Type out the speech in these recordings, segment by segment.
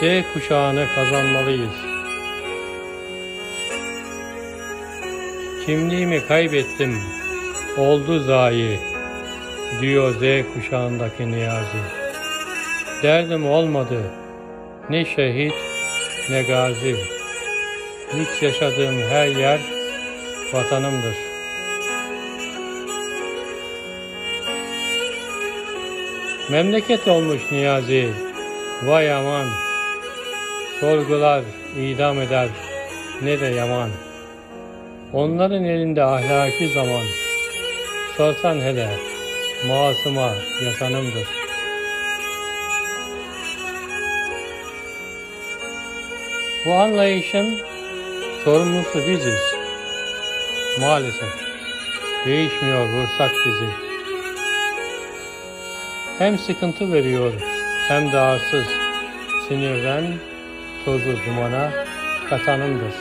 Z kuşağını kazanmalıyız. Kimliğimi kaybettim, oldu zayi, diyor Z kuşağındaki Niyazi. Derdim olmadı, ne şehit ne gazi. Hiç yaşadığım her yer vatanımdır. Memleket olmuş Niyazi, vay aman. Sorgular, idam eder, ne de yaman. Onların elinde ahlaki zaman. Sorsan hele, masuma yasanımdır. Bu anlayışın sorumlusu biziz. Maalesef değişmiyor vursak bizi. Hem sıkıntı veriyor hem de arsız. Sinirden tozu dumana katanımdır.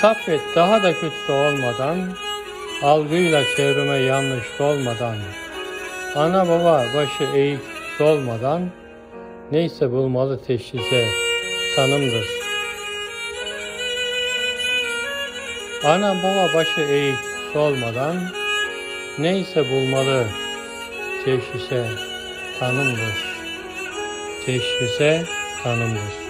Saffet daha da kötüsü olmadan, algıyla çevreme yanlış olmadan, ana baba başı eğik solmadan, neyse bulmalı teşhise tanımdır. Ana baba başı eğik solmadan, neyse bulmalı teşhise tanımdır. Teşhise tanımdır.